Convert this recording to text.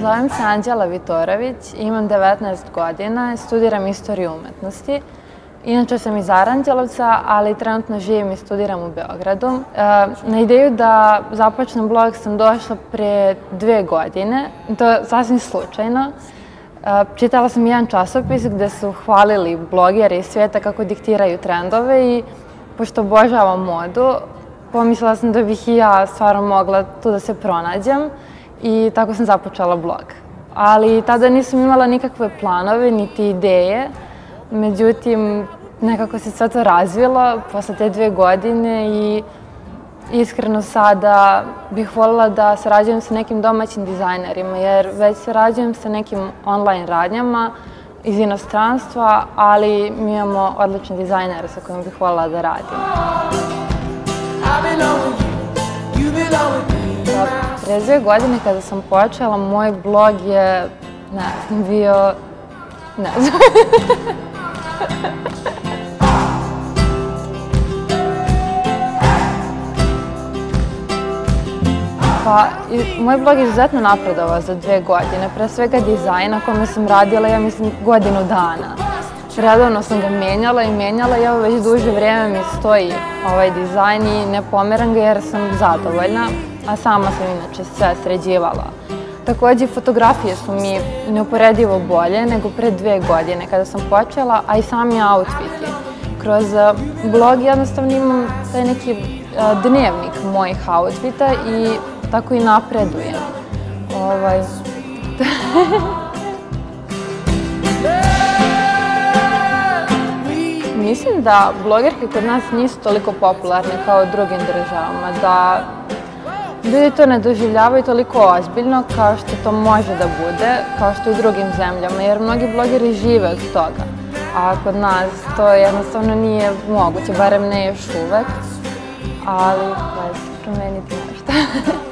Zovem se Anđela Vitorović, imam 19 godina studiram istoriju umetnosti. Inače sam iz Aranđelovca, ali trenutno živim i studiram u Beogradu. E, na ideju da započnem blog sam došla pre dve godine, to je sasvim slučajno. E, čitala sam jedan časopis gde su hvalili blogere iz svijeta kako diktiraju trendove i pošto obožavam modu, pomislila sam da bih i ja stvarno mogla tu da se pronađem i tako sam započela blog. Ali tada nisam imala nikakve planove, niti ideje. Međutim, nekako se sve to razvilo posle te dve godine i iskreno sada bih voljela da sarađujem sa nekim domaćim dizajnerima, jer već sarađujem sa nekim online radnjama iz inostranstva, ali mi imamo odlične dizajnere sa kojima bih voljela da radim. I belong with you, you belong with me. 22 godine kada sam počela, moj blog je, ne znam, bio, ne znam. Pa, i, moj blog je izuzetno napredovao za dve godine, pre svega dizajna kome sam radila, ja mislim, godinu dana. Redovno sam ga menjala i menjala i evo već duže vreme mi stoji ovaj dizajn i ne pomeram ga jer sam zadovoljna a sama sam inače sve sređivala. Takođe, fotografije su mi neuporedivo bolje nego pre dve godine kada sam počela, a i sami outfiti. Kroz eh, blog jednostavno imam taj neki eh, dnevnik mojih outfita i tako i napredujem. Ovaj... Mislim da blogerke kod nas nisu toliko popularne kao u drugim državama, da Ljudi to ne doživljavaju toliko ozbiljno kao što to može da bude, kao što u drugim zemljama, jer mnogi blogeri žive od toga. A kod nas to jednostavno nije moguće, barem ne još uvek, ali promeniti nešto.